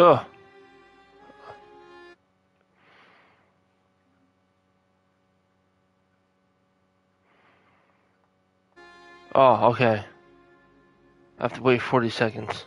Ugh. Oh, okay. I have to wait 40 seconds.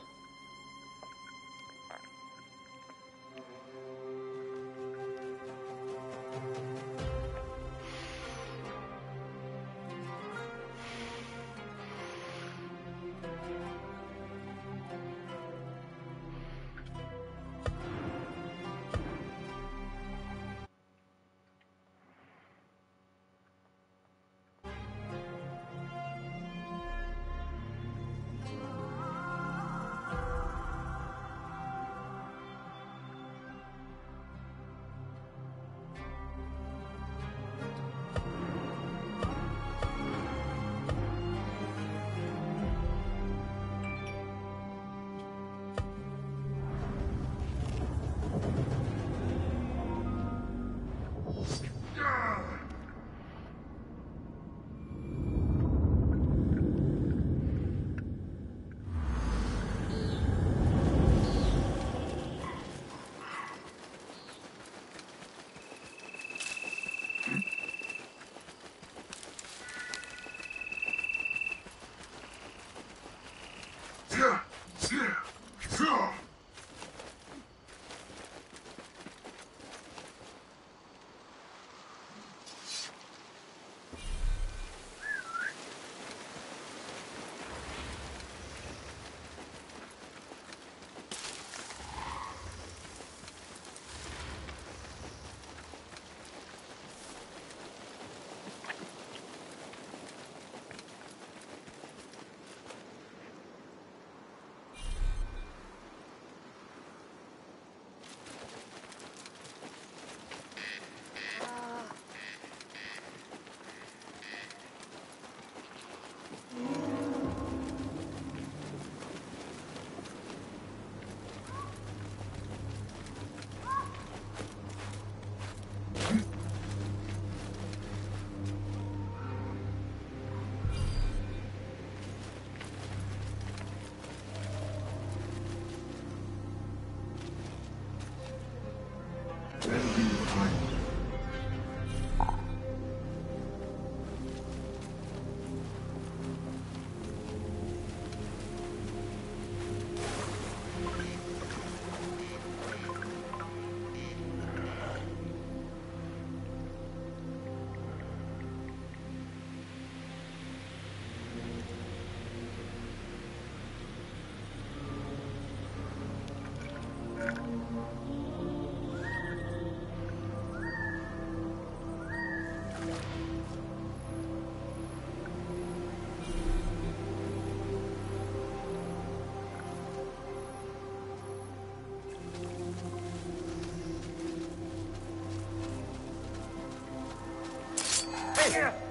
Taste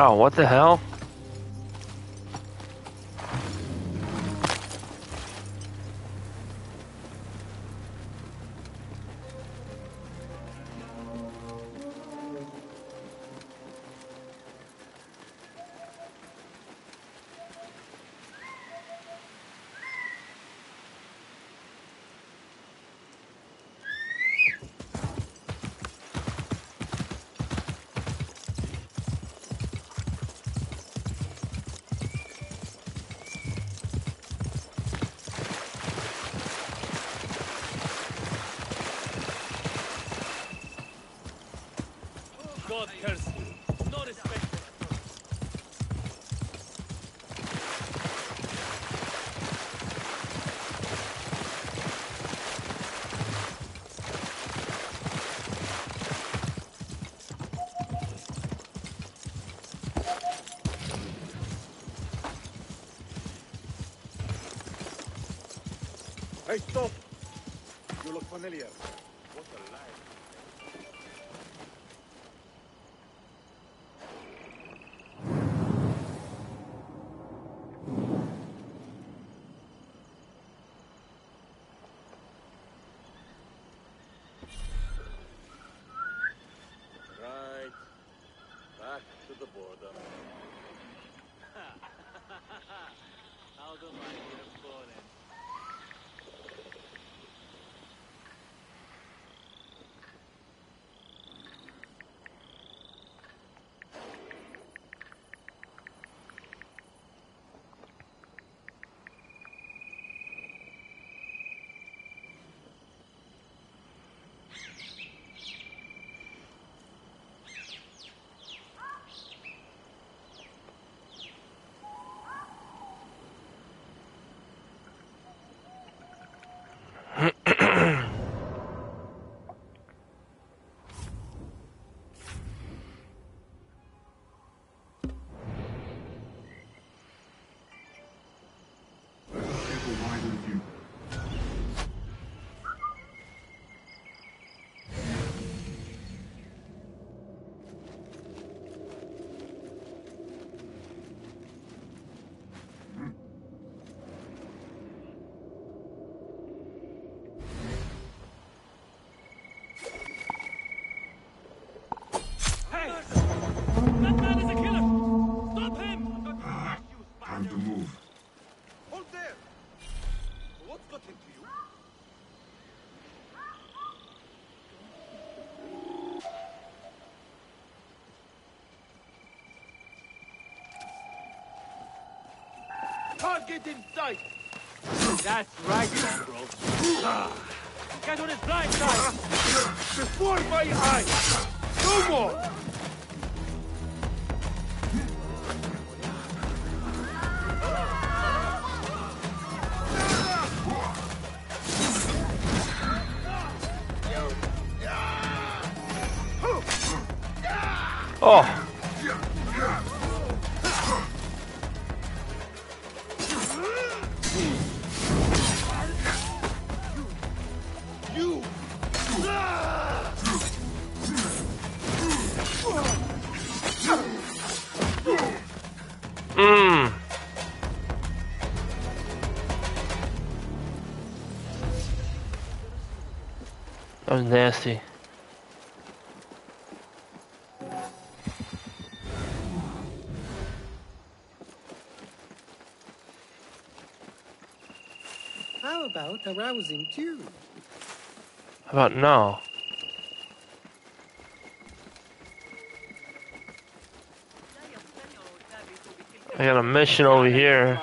Oh, what the hell? God curse you. No respect. Hey, stop! You look familiar. Target in sight! That's right, bro. Get on his blind side! Before my eyes! No more! Nasty. How about a rousing tune? How about now? I got a mission over here.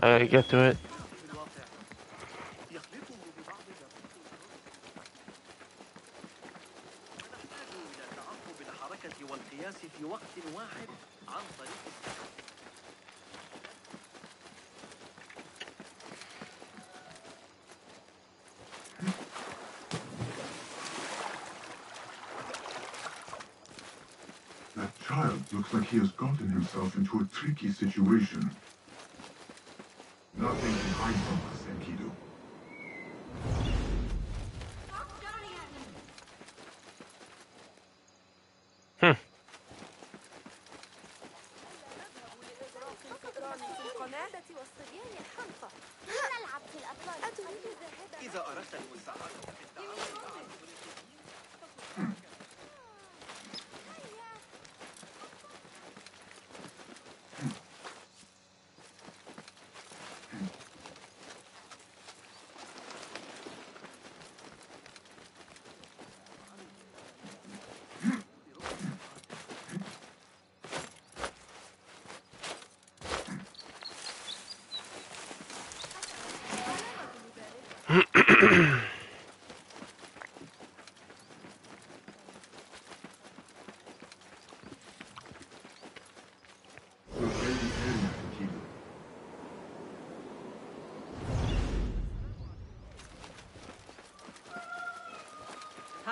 I gotta get to it.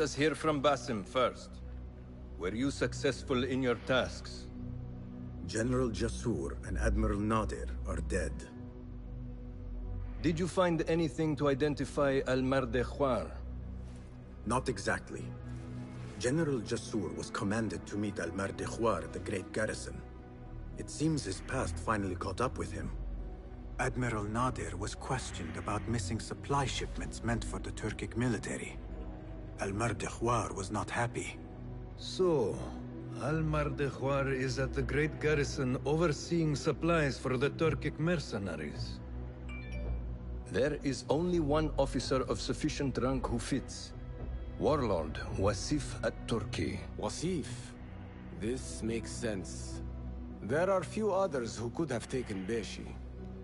Let us hear from Basim first. Were you successful in your tasks? General Jasur and Admiral Nadir are dead. Did you find anything to identify Al-Mardikhwar? Not exactly. General Jasur was commanded to meet Al-Mardikhwar at the Great Garrison. It seems his past finally caught up with him. Admiral Nadir was questioned about missing supply shipments meant for the Turkic military. Al-Mardikhwar was not happy. So, Al-Mardikhwar is at the Great Garrison overseeing supplies for the Turkic mercenaries. There is only one officer of sufficient rank who fits. Warlord Wasif at-Turki. Wasif. This makes sense. There are few others who could have taken Beshi.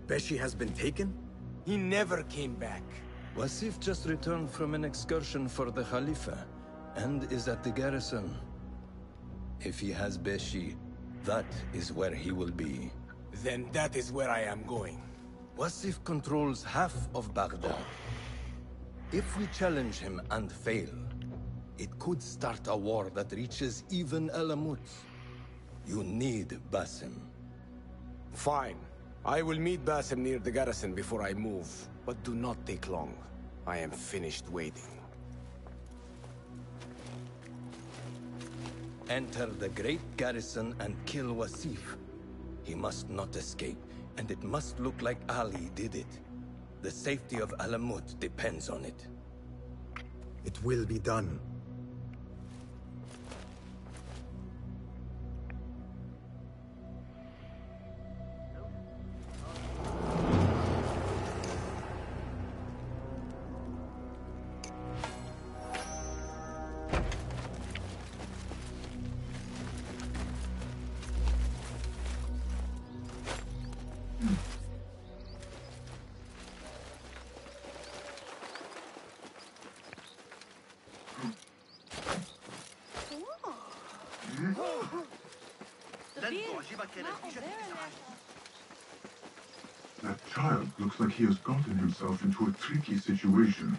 Beshi has been taken? He never came back. Wasif just returned from an excursion for the Khalifa, and is at the garrison. If he has Beshi, that is where he will be. Then that is where I am going. Wasif controls half of Baghdad. If we challenge him and fail, it could start a war that reaches even Alamut. You need Basim. Fine. I will meet Basim near the garrison before I move, but do not take long. I am finished waiting. Enter the great garrison and kill Wasif. He must not escape, and it must look like Ali did it. The safety of Alamut depends on it. It will be done. Gotten himself into a tricky situation.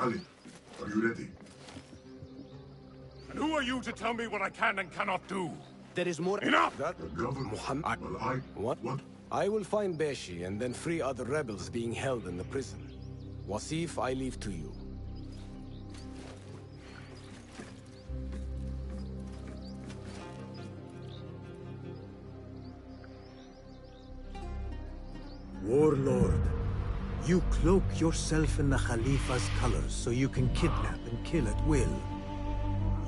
Ali, are you ready? And who are you to tell me what I can and cannot do? There is more. Enough! That the Governor, Muhammad. well, I... What? What? I will find Beshi and then free other rebels being held in the prison. Wasif, I leave to you. Cloak yourself in the Khalifa's colors so you can kidnap and kill at will.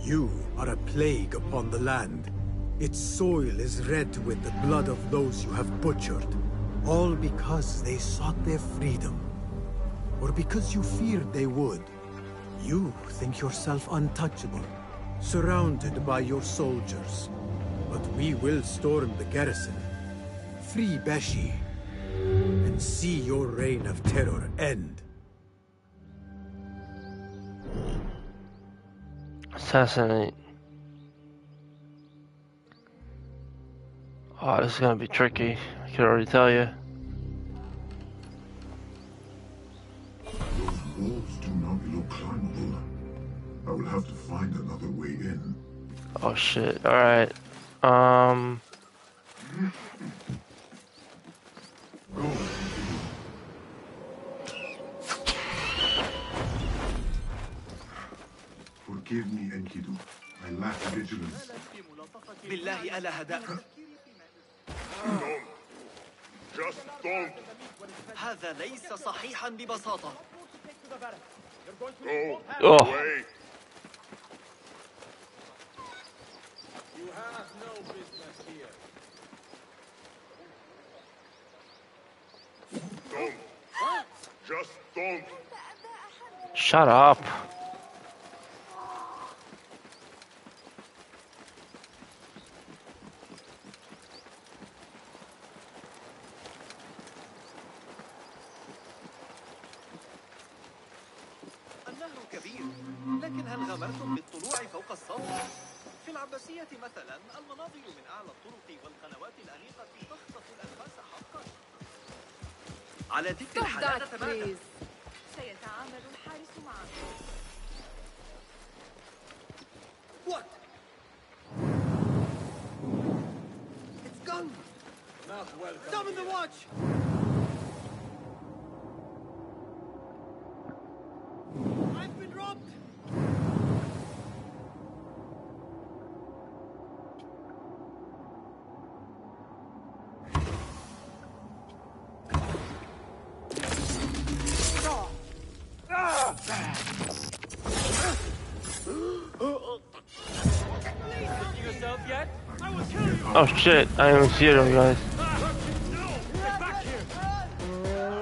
You are a plague upon the land. Its soil is red with the blood of those you have butchered. All because they sought their freedom. Or because you feared they would. You think yourself untouchable, surrounded by your soldiers. But we will storm the garrison, free Beshi, and see your reign of terror end. Assassinate. Oh, this is gonna be tricky. I can already tell you. Those walls do not look climbable. I will have to find another way in. Oh shit. Alright. Um. Go. Forgive me, Enkidu. I lack vigilance. بالله ألا هدأت Don't. Just don't. هذا ليس صحيحا ببساطة Go Oh. away. You have no business here. Don't. Just don't. Shut up. please. Oh shit. I see them, guys. No! Get back here! No!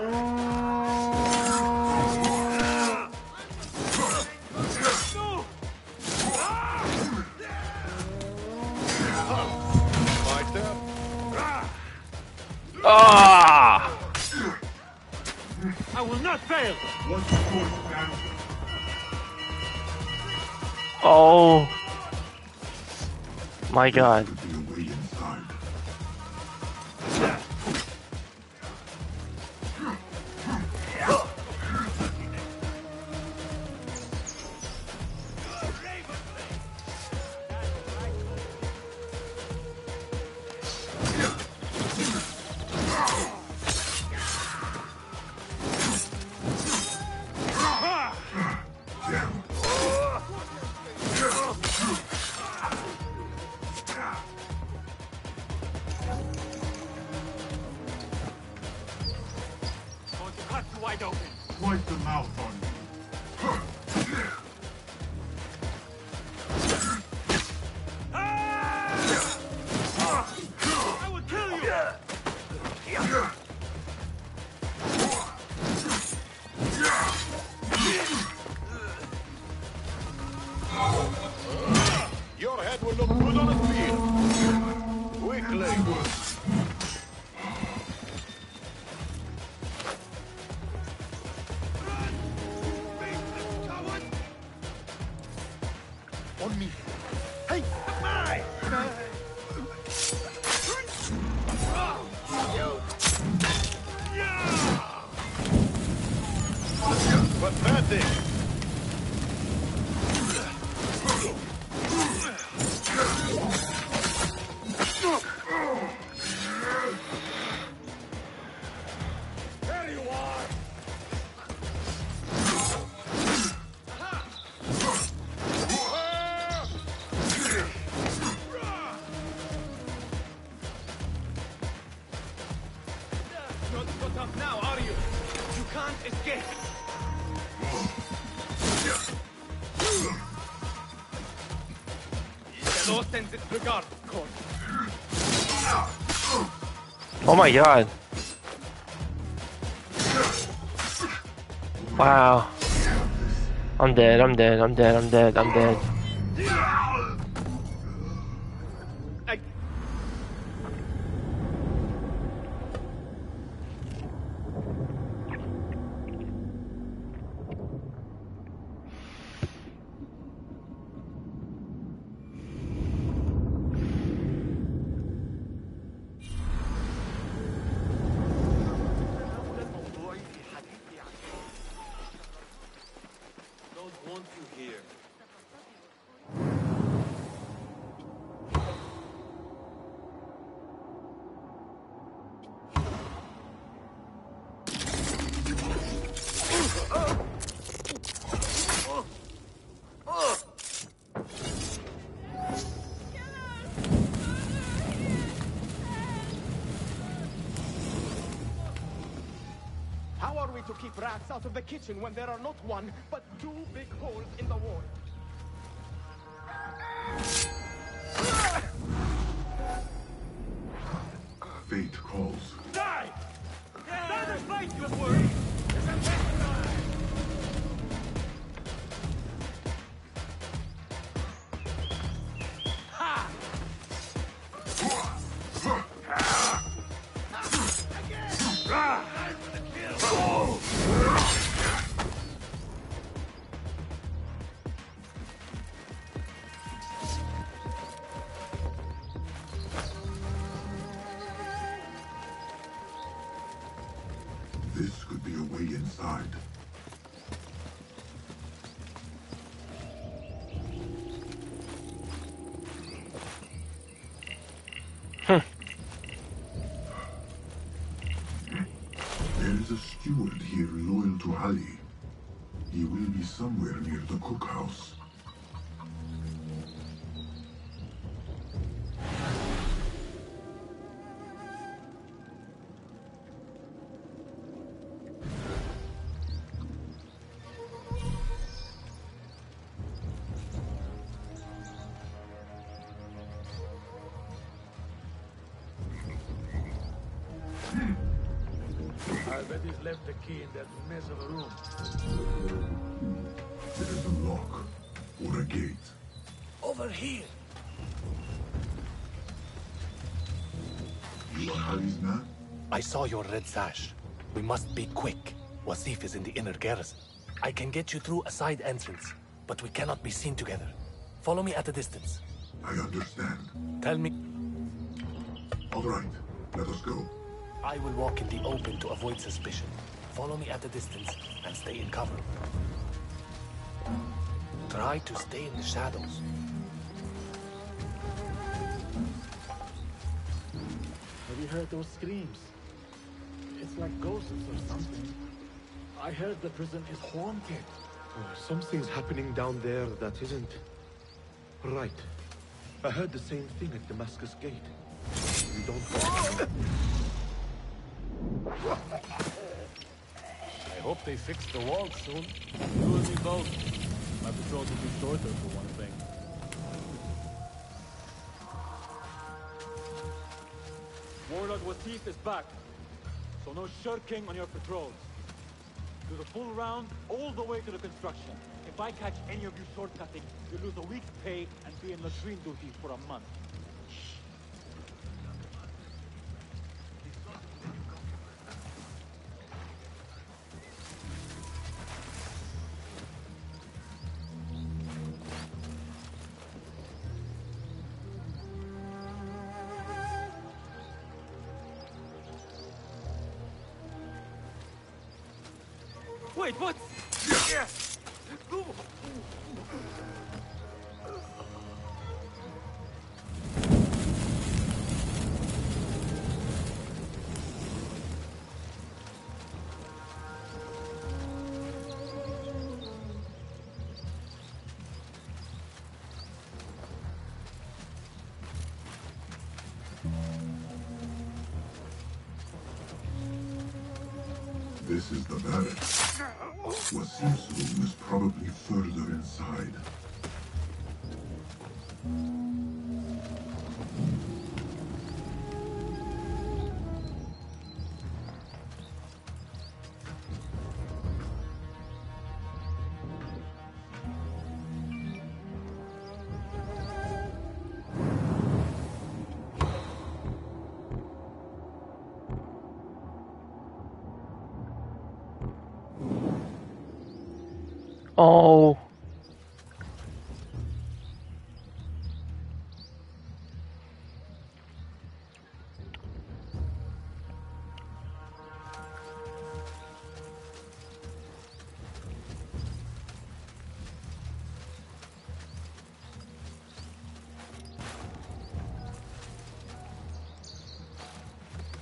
My turn. Ah! I will not fail! What's the course now? Oh. My god. Sends its regard, Court. Oh my god. Wow. I'm dead, I'm dead, I'm dead, I'm dead, I'm dead. To keep rats out of the kitchen when there are not one, but two big holes in the wall? Ali. He will be somewhere near the cookhouse. I bet he's left the key in that mess of a room. There is a lock or a gate. Over here. You are Ali's man? I saw your red sash. We must be quick. Wasif is in the inner garrison. I can get you through a side entrance, but we cannot be seen together. Follow me at a distance. I understand. Tell me. All right, let us go. I will walk in the open to avoid suspicion. Follow me at a distance and stay in cover. Try to stay in the shadows. Have you heard those screams? It's like ghosts or something. I heard the prison is haunted. Oh, something's happening down there that isn't right. I heard the same thing at Damascus Gate. You don't. I hope they fix the walls soon. You and me both. My patrols will be shorter for one thing. Warlord Wasif is back, so no shirking on your patrols. Do the full round all the way to the construction. If I catch any of you shortcutting, you lose a week's pay and be in latrine duty for a month. Wait, what? Yes. Oh.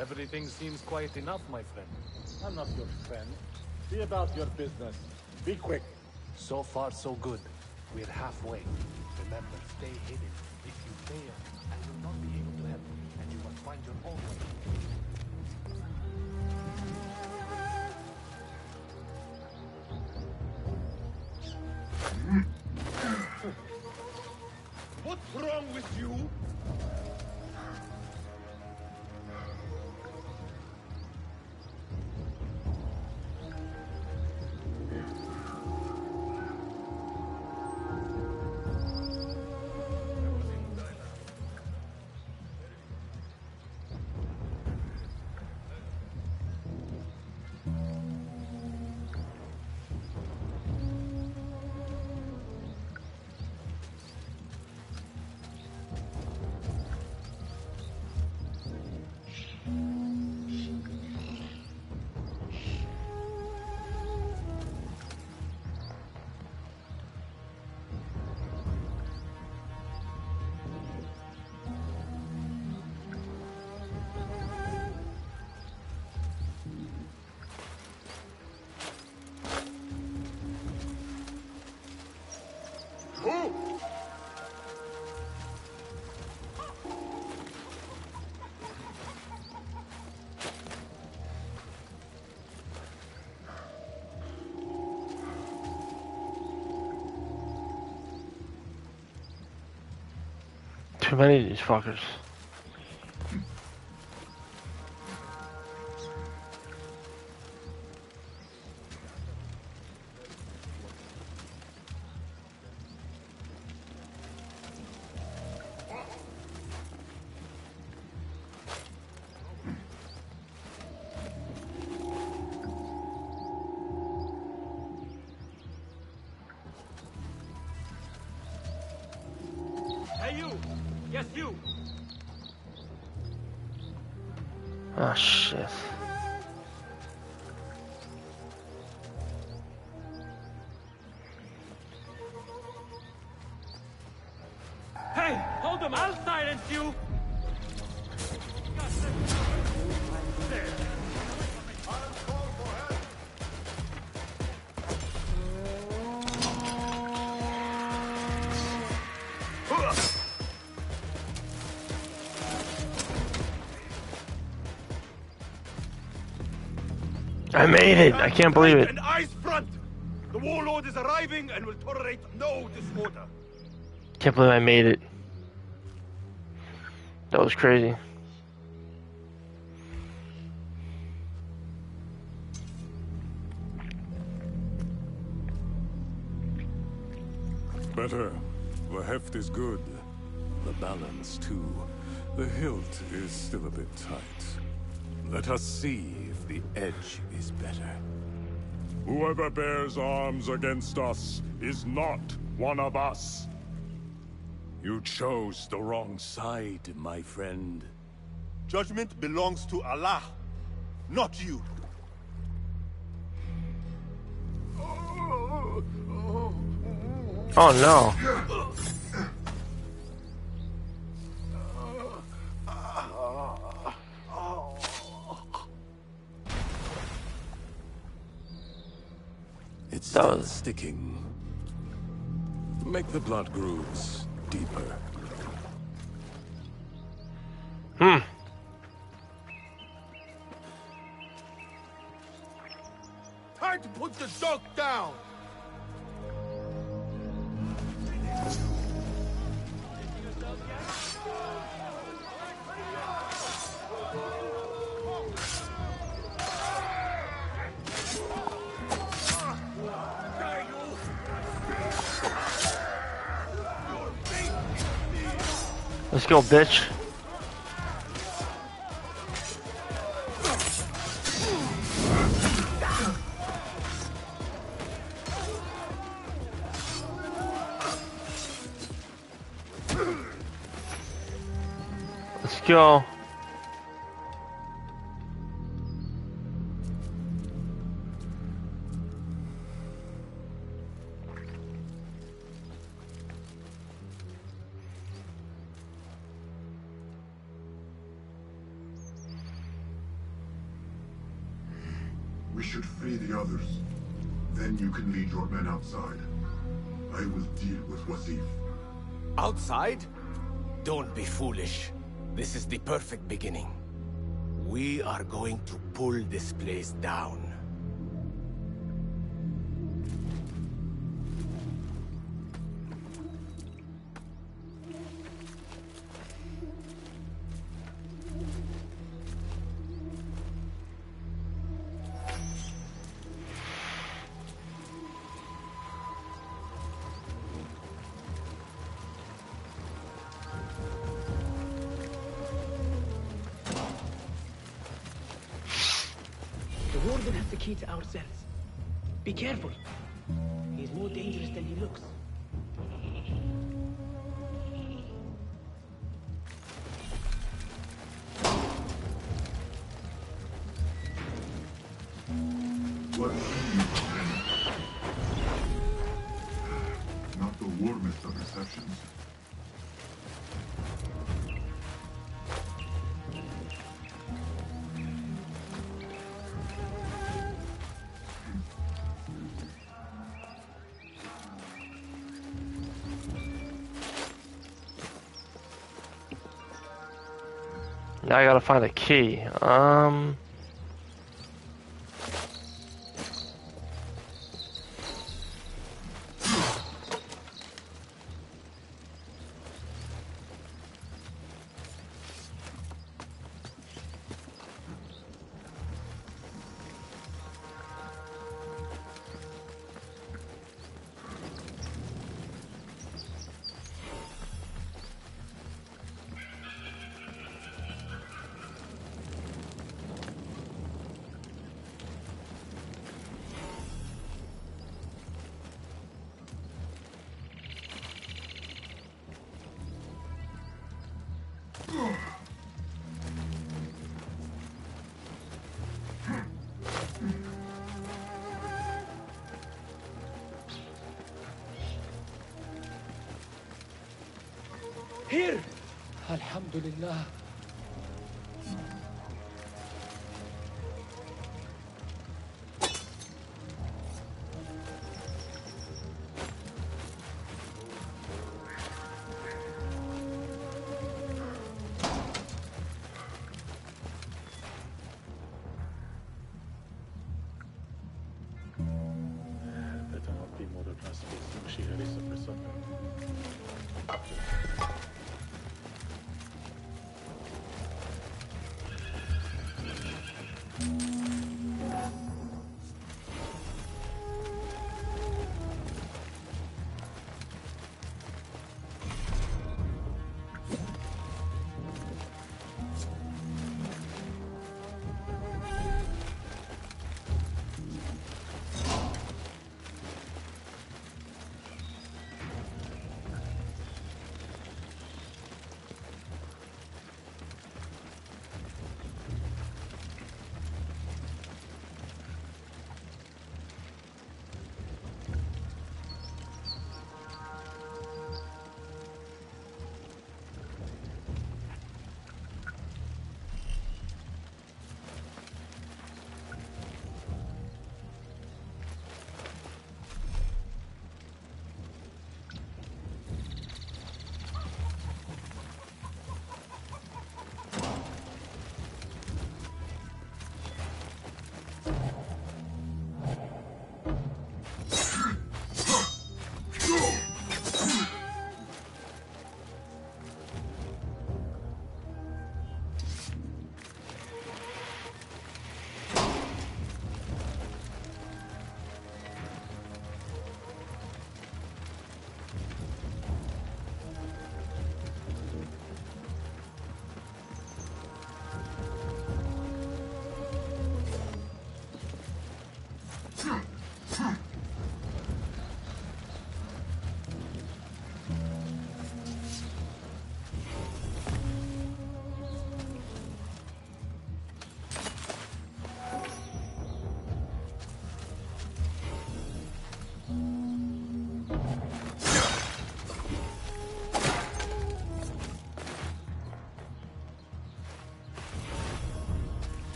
Everything seems quiet enough, my friend. I'm not your friend. See about your business. Be quick. So far, so good. We're halfway. Remember, stay hidden. If you fail, I will not be able to help, and you must find your own way. What's wrong with you? Too many of these fuckers. Oh shit. I made it! I can't believe it. An eyes front! The warlord is arriving and will tolerate no disorder. Can't believe I made it. That was crazy. Better. The heft is good. The balance, too. The hilt is still a bit tight. Let us see if the edge is better. Whoever bears arms against us is not one of us. You chose the wrong side, my friend. Judgment belongs to Allah, not you. Oh no. Sticking. Make the blood grooves deeper. bitch. Let's go. down. key to ourselves. cells. Be careful. Now I gotta find a key. Um. Alhamdulillah.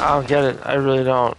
I don't get it. I really don't.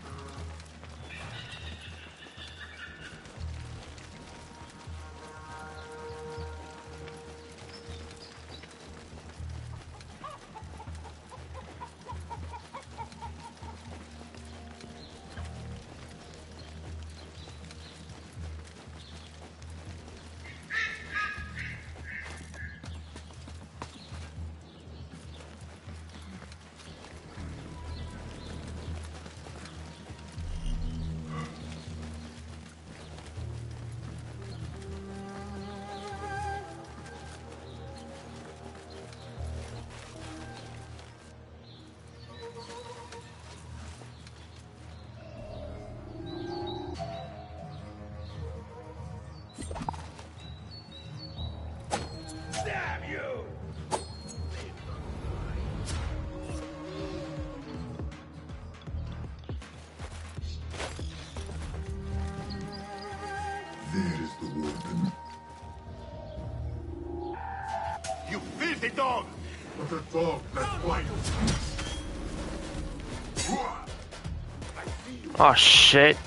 Oh shit.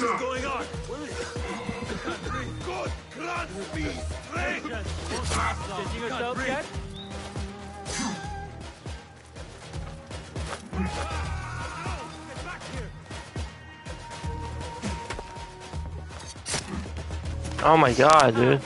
What's going on? Good grant me strength! Yourself yet? Oh my god, dude.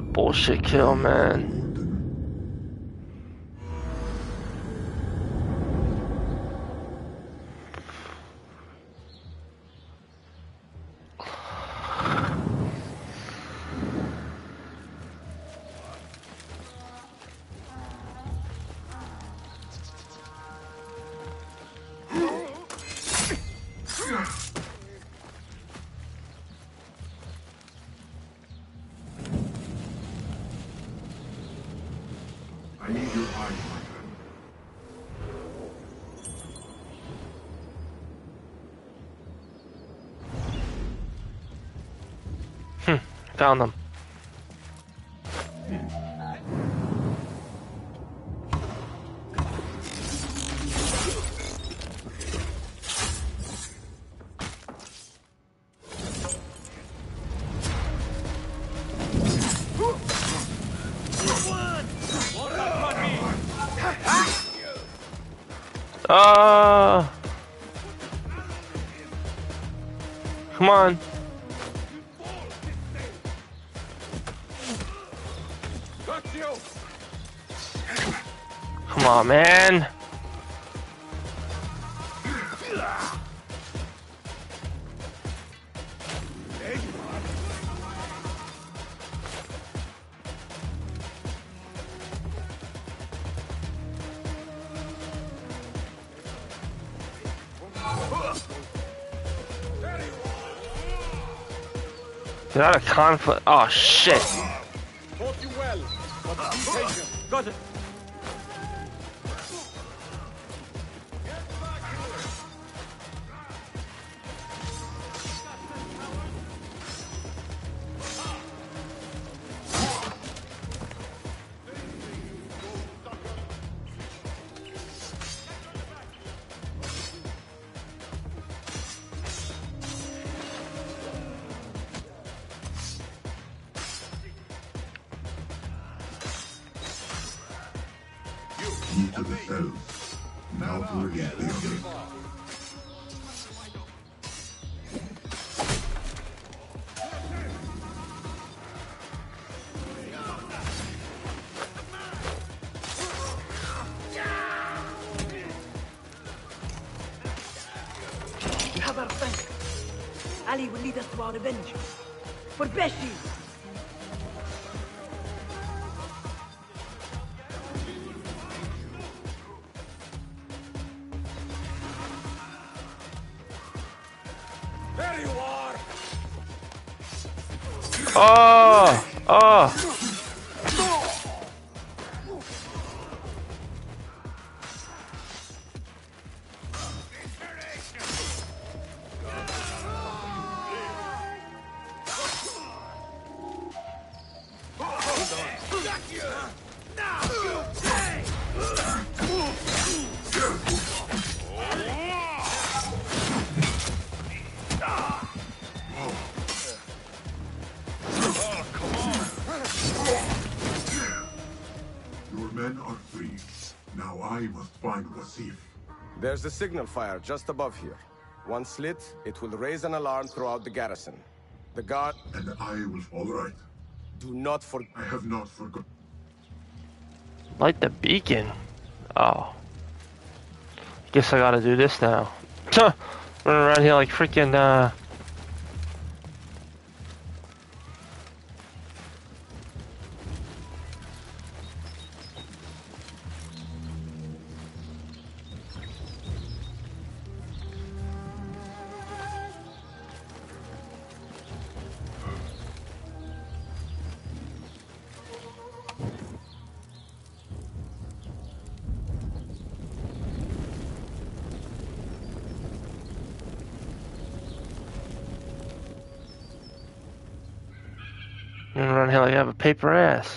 Bullshit kill, man. Found them. They're out of conflict. Oh shit. Fought you well, but be patient. Got it. Find Wasif. There's a signal fire just above here. Once lit, it will raise an alarm throughout the garrison. The guard... And I will... All right. Do not forget... I have not forgotten. Light the beacon. Oh. Guess I gotta do this now. Tuh! Running around here like freaking, uh... have a paper ass.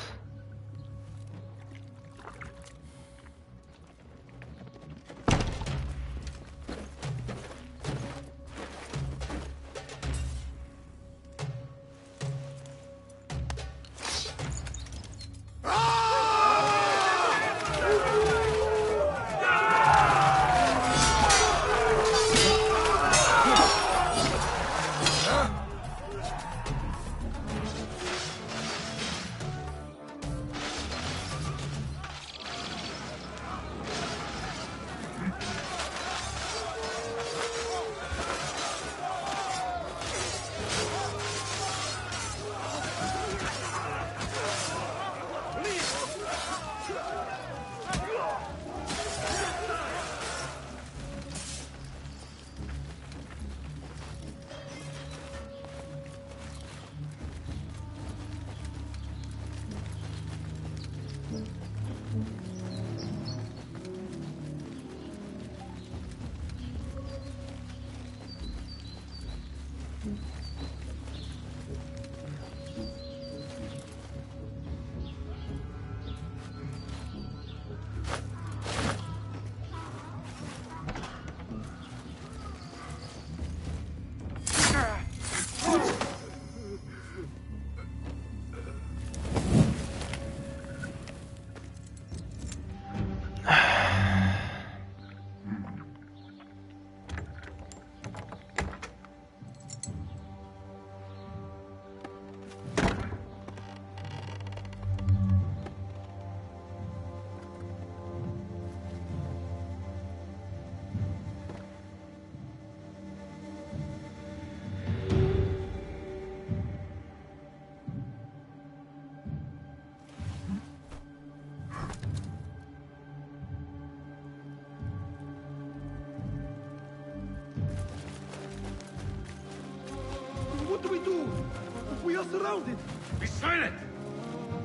Surrounded. Be silent!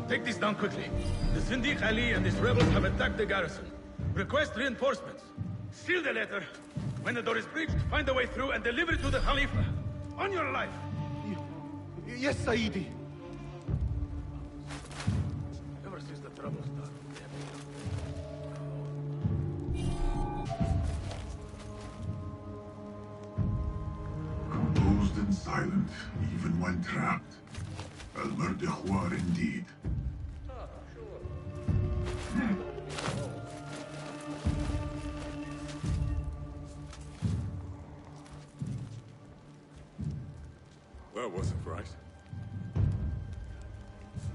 Take this down quickly. The Zindiq Ali and his rebels have attacked the garrison. Request reinforcements. Seal the letter. When the door is breached, find a way through and deliver it to the Khalifa. On your life. Yes, Saidi. Ever since the trouble started. Composed and silent, even when trapped. Al-Mardikhwar indeed. That wasn't right.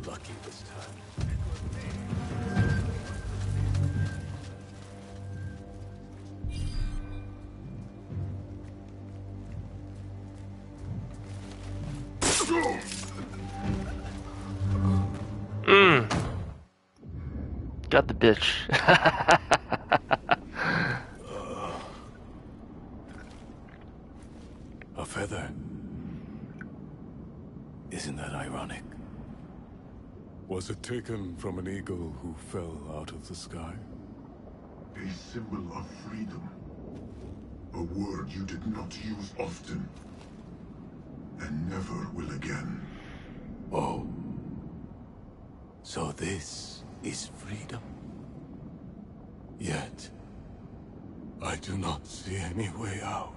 Lucky Got the bitch. A feather. Isn't that ironic? Was it taken from an eagle who fell out of the sky? A symbol of freedom. A word you did not use often. And never will again. Oh. So this is freedom? Yet, I do not see any way out.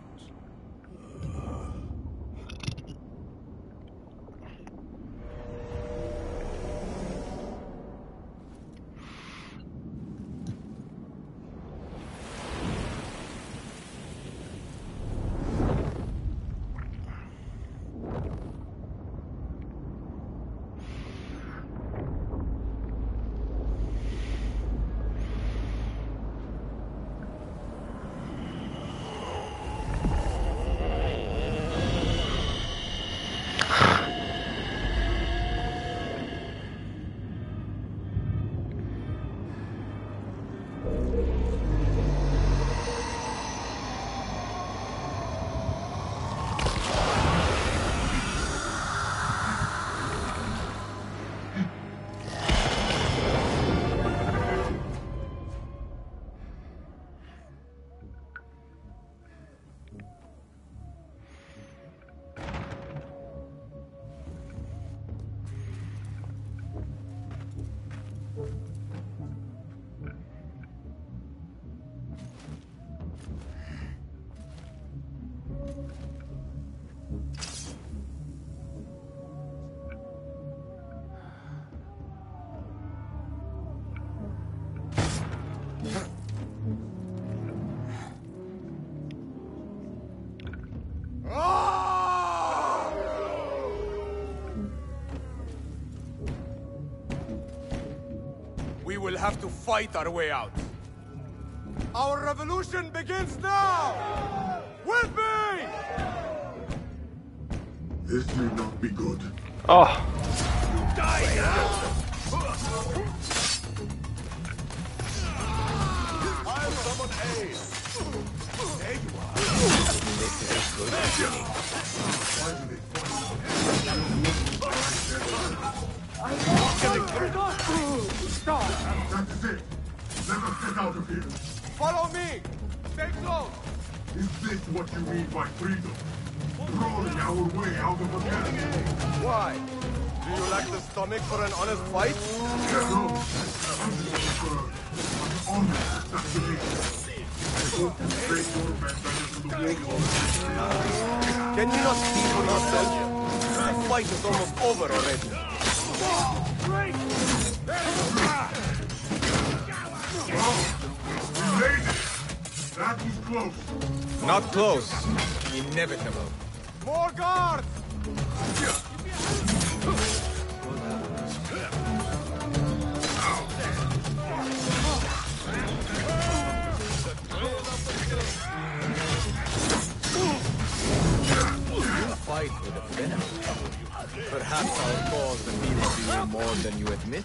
Have to fight our way out. Our revolution begins now! With me! This may not be good. Oh. Die now! I'll summon aid. There you are. This is good Stop! That is it. Let us get out of here. Follow me! Stay close! Is this what you mean by freedom? Crawling our way out of a pen? Why? Do you lack the stomach for an honest fight? No. I'm prefer an honest assassination. I hope you take your men into the war Can you not see for yourself? The fight is almost over already. We made it! That was close. Not close. Inevitable. More guards! Fight with a venom. Perhaps our cause appeals to you more than you admit.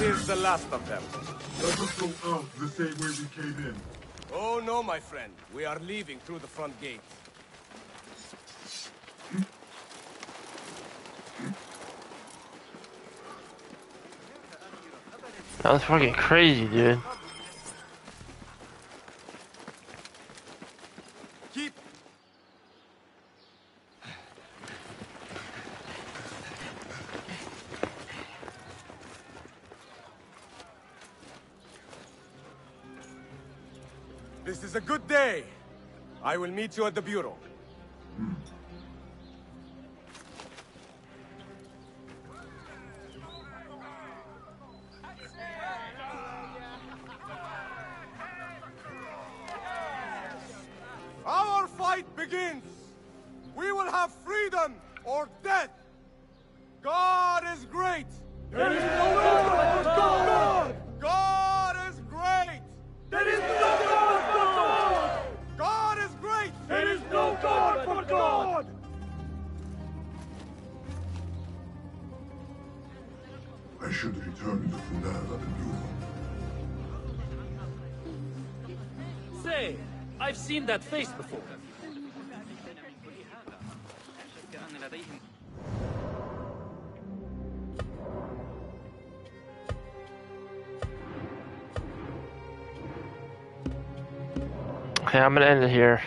is the last of them. Let us go out the same way we came in. Oh no, my friend. We are leaving through the front gate. That was fucking crazy, dude. I will meet you at the bureau. I'm gonna end it here.